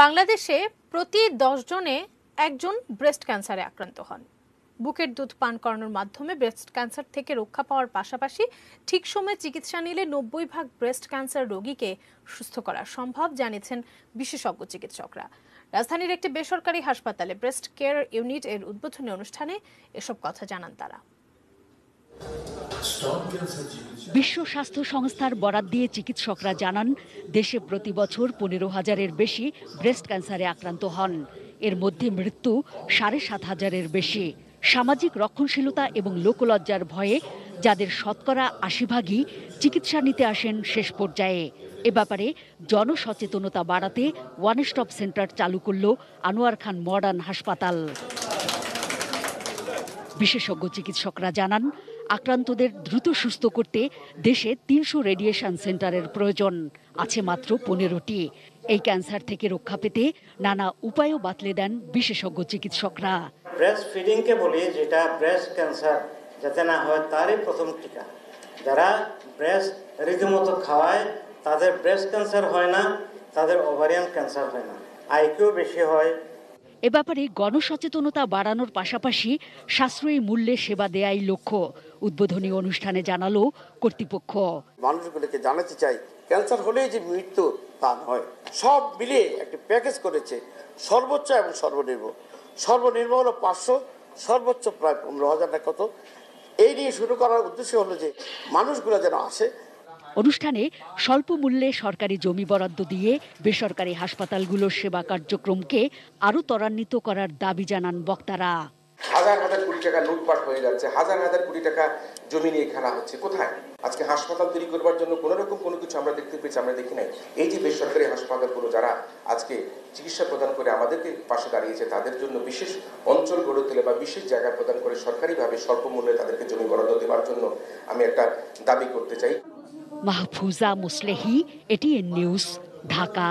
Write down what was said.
বাংলাদেশে প্রতি জনে একজন ব্রেস্ট ক্যান্সারে আক্রান্ত হন। বুকের দুধ পান করানোর মাধ্যমে ব্রেস্ট ক্যান্সার থেকে রক্ষা পাওয়ার পাশাপাশি ঠিক সময়ে চিকিৎসা নিলে নব্বই ভাগ ব্রেস্ট ক্যান্সার রোগীকে সুস্থ করা সম্ভব, জানিয়েছেন বিশেষজ্ঞ চিকিৎসকরা। রাজধানীর একটি বেসরকারি হাসপাতালে ব্রেস্ট কেয়ার ইউনিট এর উদ্বোধনী অনুষ্ঠানে এসব কথা জানান তারা। বিশ্ব স্বাস্থ্য সংস্থার বরাত দিয়ে চিকিৎসকরা জানান, দেশে প্রতি বছর পনেরো হাজারের বেশি ব্রেস্ট ক্যান্সারে আক্রান্ত হন। এর মধ্যে মৃত্যু সাড়ে সাত হাজারের বেশি। সামাজিক রক্ষণশীলতা এবং লোকলজ্জার ভয়ে যাদের শতকরা আশি ভাগই চিকিৎসা নিতে আসেন শেষ পর্যায়ে। এ ব্যাপারে জনসচেতনতা বাড়াতে ওয়ান স্টপ সেন্টার চালু করল আনোয়ার খান মডার্ন হাসপাতাল। বিশেষজ্ঞ চিকিৎসকরা জানান আক্রান্তদের দ্রুত সুস্থ করতে দেশে তিনশো রেডিয়েশন সেন্টারের প্রয়োজন আছে মাত্র পনেরোটি। এই ক্যান্সার থেকে রক্ষা পেতে নানা উপায়ও বাতলে দেন বিশেষজ্ঞ চিকিৎসকরা। ব্রেস্ট ফিডিংকে বলি, যেটা ব্রেস্ট ক্যান্সার যাতে না হয় তারই প্রথম টিকা। যারা ব্রেস্ট রীতিমতো খাওয়ায়, তাদের ব্রেস্ট ক্যান্সার হয় না, তাদের ওভারিয়ান ক্যান্সার হয় না। আইকিউ বেশি হয় এ ব্যাপারে গণসচেতনতা বাড়ানোর পাশাপাশি সাশ্রয়ী মূল্যে সেবা দেয়াই লক্ষ্য, উদ্বোধনী অনুষ্ঠানে জানালো কর্তৃপক্ষ। মানুষগুলোকে জানাতে চাই, ক্যান্সার হলেই যে মৃত্যু, তা নয়। সব মিলিয়ে একটি প্যাকেজ করেছে সর্বোচ্চ এবং সর্বনিম্ন। সর্বনিম্ন হলো পাঁচশো, সর্বোচ্চ প্রায় পনেরো হাজার কত। এই নিয়ে শুরু করার উদ্দেশ্য হলো যে, মানুষগুলো যেন আসে অনুষ্ঠানে স্বল্প মূল্যে সরকারি জমি বরাদ্দ দিয়ে বেসরকারি হাসপাতালগুলোর সেবা কার্যক্রমকে আরও ত্বরান্বিত করার দাবি জানান বক্তারা। হাজার হাজার কোটি টাকা লুটপাট হয়ে যাচ্ছে, হাজার হাজার কোটি টাকা জমি নিয়ে খেলা হচ্ছে, কোথায়? আজকে হাসপাতাল তৈরি করবার জন্য কোনো রকম কোনো কিছু আমরা দেখতে পেয়েছি, আমরা দেখি নাই। এই যে বেসরকারি হাসপাতালগুলো যারা আজকে চিকিৎসা প্রদান করে আমাদেরকে পাশে দাঁড়িয়েছে, তাদের জন্য বিশেষ অঞ্চল গড়ে তোলে বা বিশেষ জায়গা প্রদান করে সরকারিভাবে স্বল্প মূল্যে তাদেরকে জমি বরাদ্দ দেওয়ার জন্য আমি একটা দাবি করতে চাই। Mahfuza Muslehi ATN news Dhaka